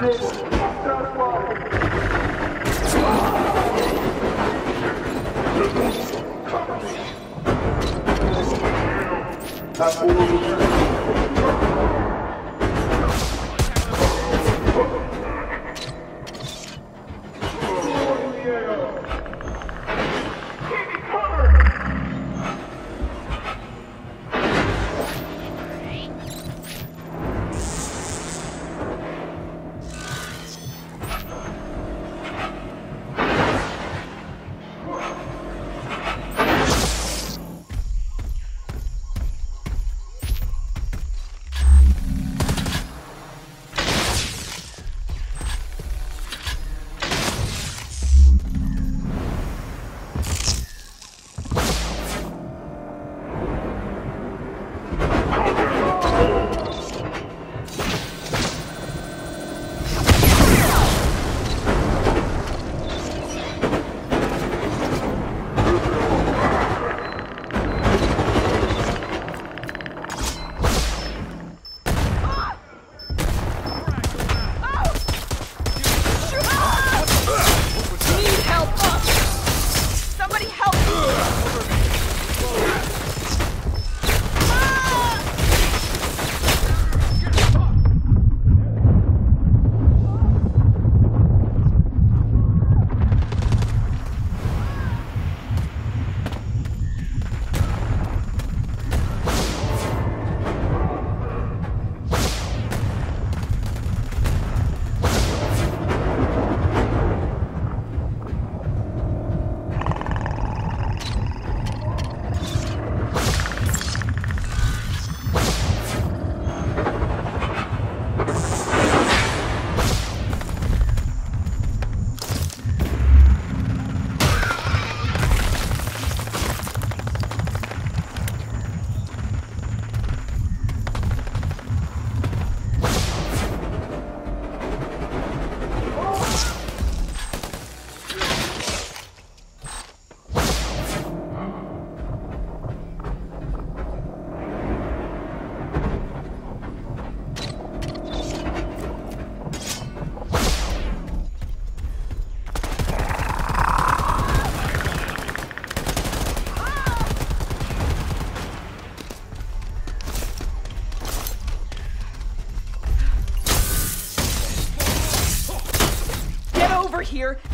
Need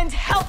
and help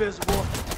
invisible.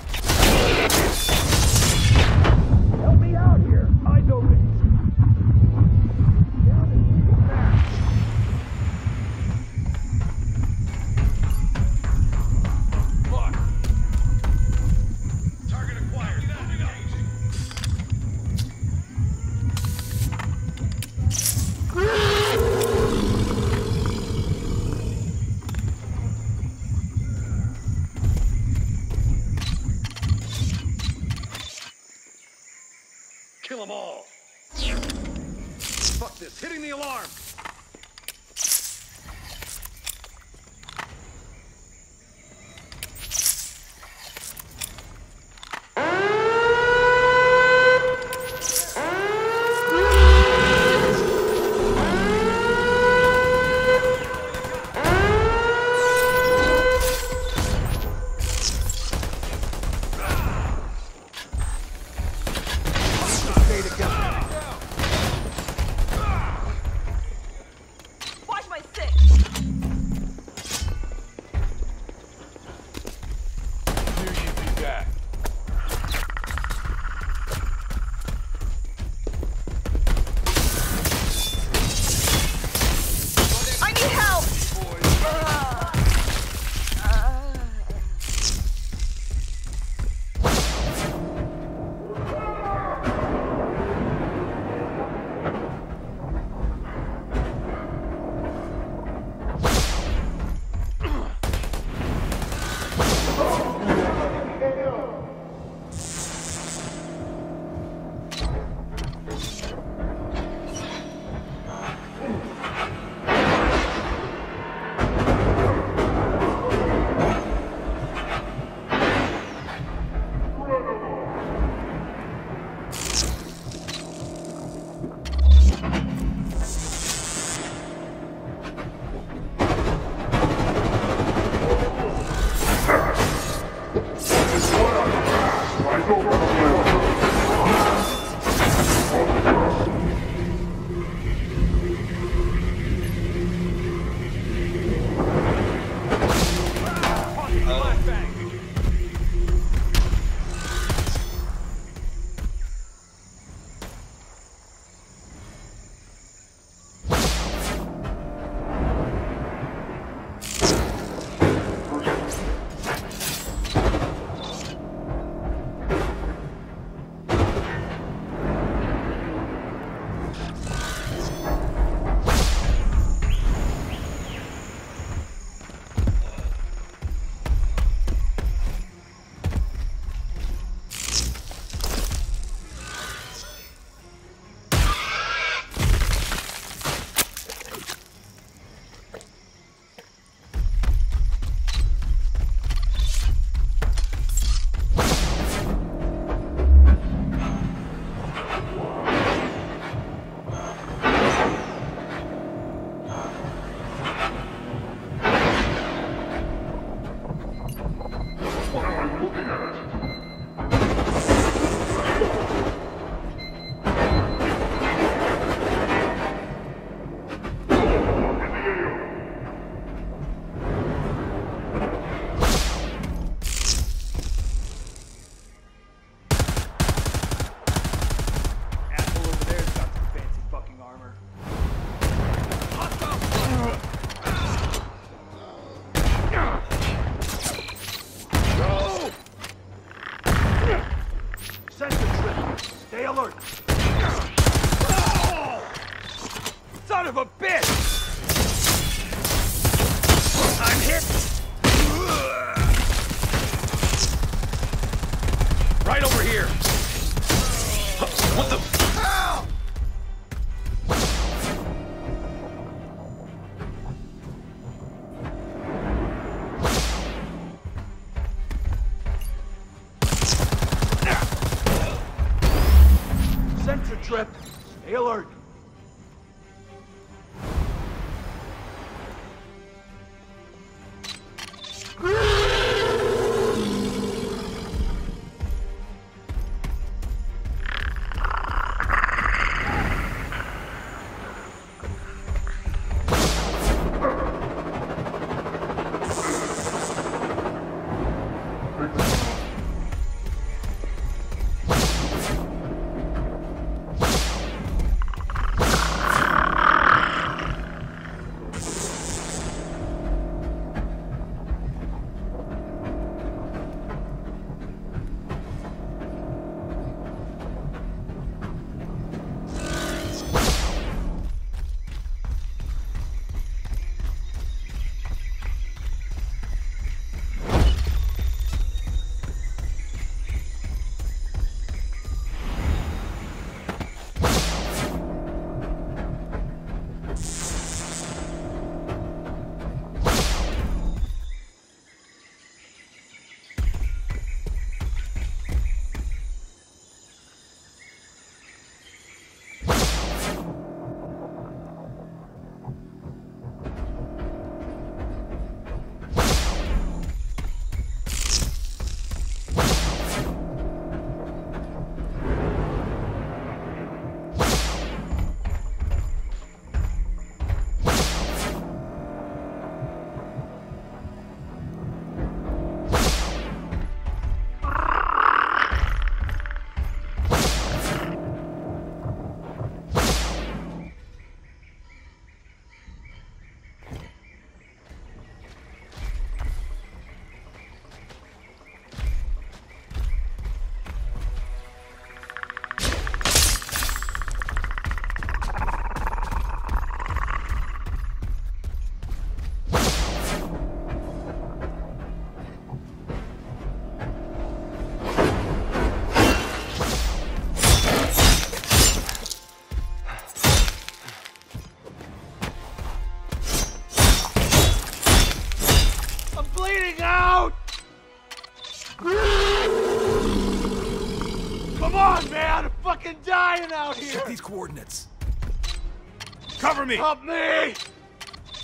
Cover me! Help me!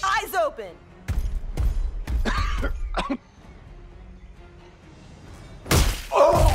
Eyes open. Oh!